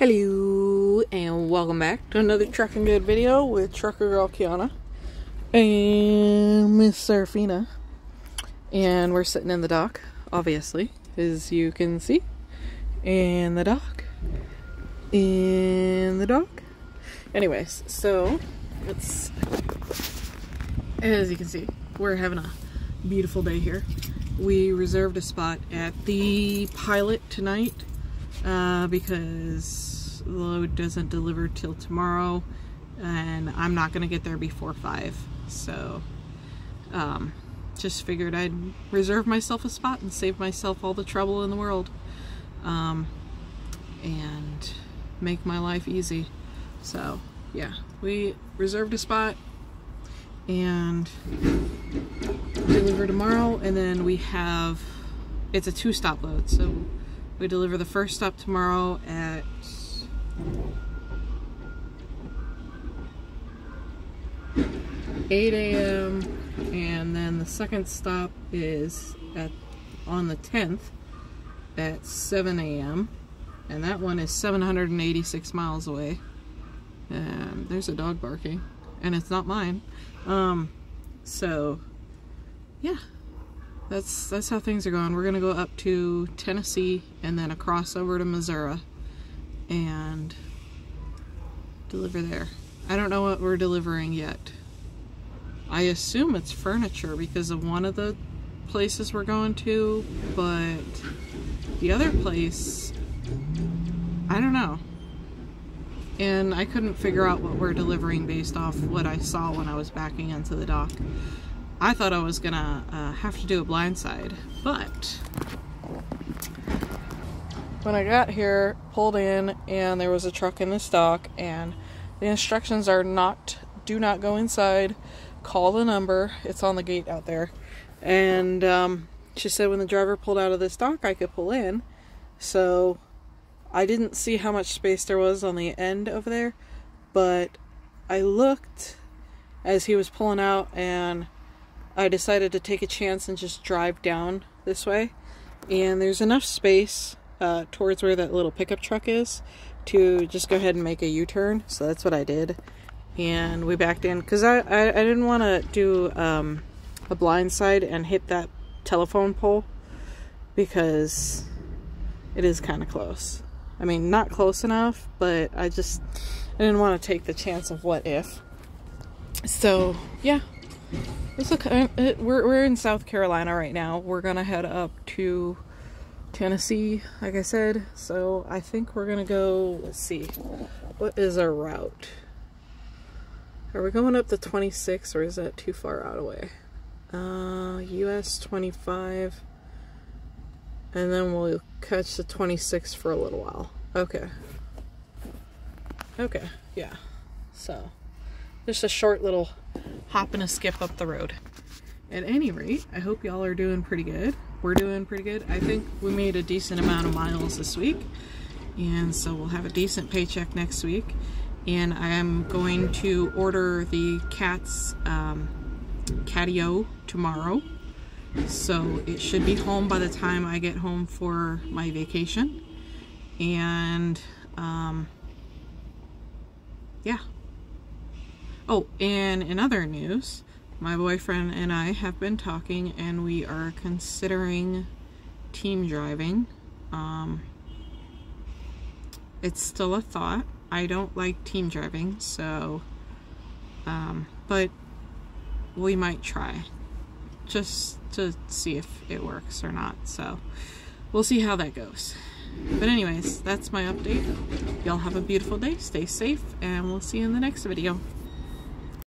Hello and welcome back to another trucking good video with trucker girl Kiana and Miss Serafina. And we're sitting in the dock obviously as you can see. In the dock. In the dock. Anyways so it's as you can see we're having a beautiful day here. We reserved a spot at the pilot tonight uh, because the load doesn't deliver till tomorrow and I'm not gonna get there before five. So um, just figured I'd reserve myself a spot and save myself all the trouble in the world. Um, and make my life easy. So yeah we reserved a spot and deliver tomorrow and then we have it's a two stop load so we deliver the first stop tomorrow at eight a.m. and then the second stop is at on the 10th at 7 a.m. and that one is 786 miles away and there's a dog barking and it's not mine um so yeah that's that's how things are going. We're gonna go up to Tennessee and then across over to Missouri and deliver there. I don't know what we're delivering yet. I assume it's furniture because of one of the places we're going to, but the other place, I don't know. And I couldn't figure out what we're delivering based off what I saw when I was backing into the dock. I thought I was gonna uh, have to do a blindside, but when I got here, pulled in, and there was a truck in the stock, and the instructions are not, do not go inside, call the number, it's on the gate out there, and um, she said when the driver pulled out of the stock, I could pull in, so I didn't see how much space there was on the end over there, but I looked as he was pulling out, and I decided to take a chance and just drive down this way. And there's enough space uh, towards where that little pickup truck is to just go ahead and make a U-turn. So that's what I did. And we backed in because I, I, I, didn't want to do um, a blind side and hit that telephone pole because it is kind of close. I mean, not close enough, but I just I didn't want to take the chance of what if. So, yeah, it's okay. Uh, we're we're in South Carolina right now. We're gonna head up to Tennessee, like I said. So I think we're gonna go. Let's see, what is our route? Are we going up the 26 or is that too far out away? Uh, US 25, and then we'll catch the 26 for a little while. Okay. Okay. Yeah. So. Just a short little hop and a skip up the road. At any rate, I hope y'all are doing pretty good. We're doing pretty good. I think we made a decent amount of miles this week. And so we'll have a decent paycheck next week. And I am going to order the cat's um, catio tomorrow. So it should be home by the time I get home for my vacation. And um, yeah, Oh, and in other news, my boyfriend and I have been talking and we are considering team driving. Um, it's still a thought. I don't like team driving, so, um, but we might try just to see if it works or not. So we'll see how that goes. But anyways, that's my update. Y'all have a beautiful day, stay safe, and we'll see you in the next video.